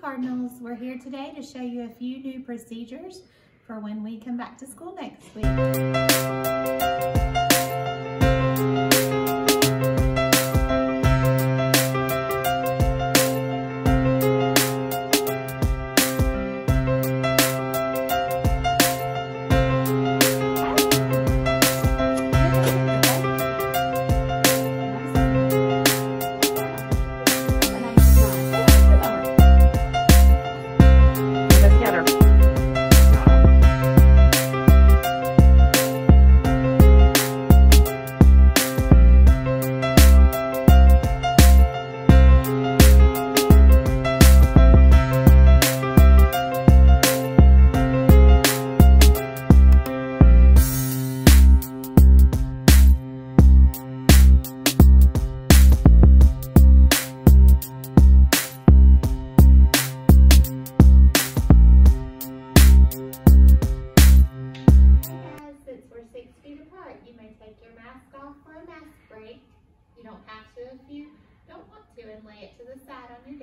Cardinals. We're here today to show you a few new procedures for when we come back to school next week. Six feet apart, you may take your mask off for a mask break. You don't have to if you don't want to and lay it to the side on your